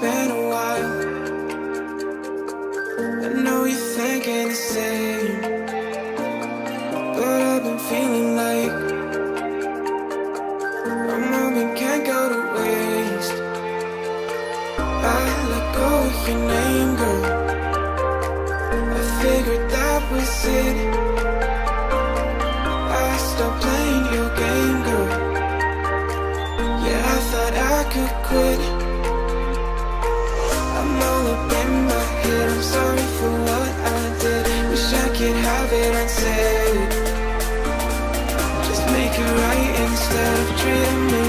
been a while. I know you're thinking the same. But I've been feeling like My moment can't go to waste. I let go of your name, girl. I figured that was it. said Just make it right instead of dreaming